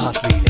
Ercan Hatbi